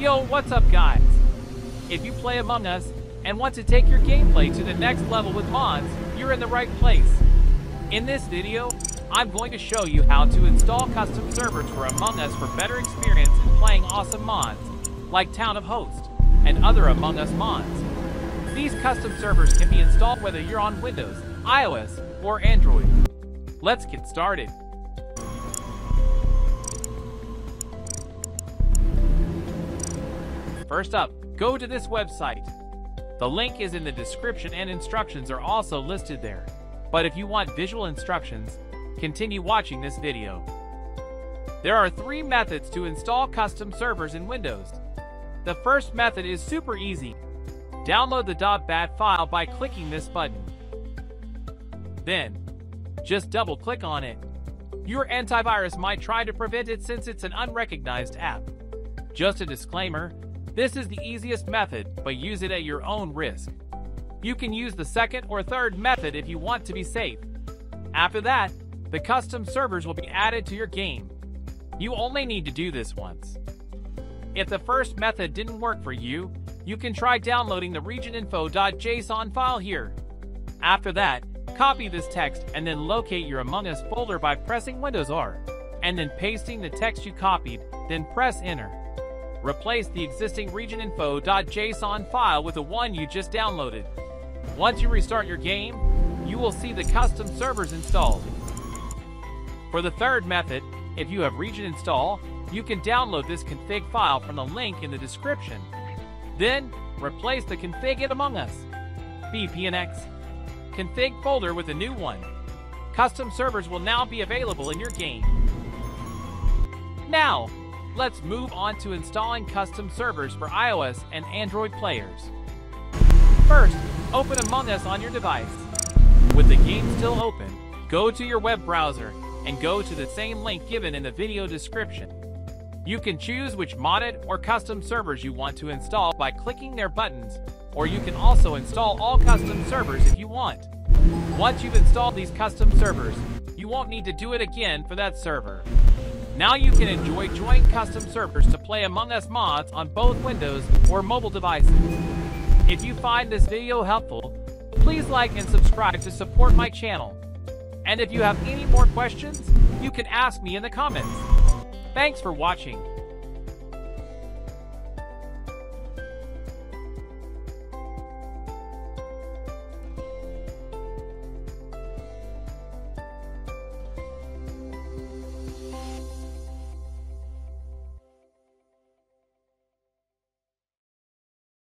Yo, what's up guys? If you play Among Us and want to take your gameplay to the next level with mods, you're in the right place. In this video, I'm going to show you how to install custom servers for Among Us for better experience in playing awesome mods, like Town of Host, and other Among Us mods. These custom servers can be installed whether you're on Windows, iOS, or Android. Let's get started. First up, go to this website. The link is in the description and instructions are also listed there. But if you want visual instructions, continue watching this video. There are three methods to install custom servers in Windows. The first method is super easy. Download the .bat file by clicking this button. Then, just double click on it. Your antivirus might try to prevent it since it's an unrecognized app. Just a disclaimer, this is the easiest method, but use it at your own risk. You can use the second or third method if you want to be safe. After that, the custom servers will be added to your game. You only need to do this once. If the first method didn't work for you, you can try downloading the regioninfo.json file here. After that, copy this text and then locate your Among Us folder by pressing Windows R, and then pasting the text you copied, then press Enter. Replace the existing regioninfo.json file with the one you just downloaded. Once you restart your game, you will see the custom servers installed. For the third method, if you have Region install, you can download this config file from the link in the description. Then, replace the config at Among Us, BepInEx, config folder with a new one. Custom servers will now be available in your game. Now, let's move on to installing custom servers for iOS and Android players. First, open Among Us on your device. With the game still open, go to your web browser and go to the same link given in the video description. You can choose which modded or custom servers you want to install by clicking their buttons, or you can also install all custom servers if you want. Once you've installed these custom servers, you won't need to do it again for that server. Now you can enjoy joint custom servers to play Among Us mods on both Windows or mobile devices. If you find this video helpful, please like and subscribe to support my channel. And if you have any more questions, you can ask me in the comments. Thanks for watching.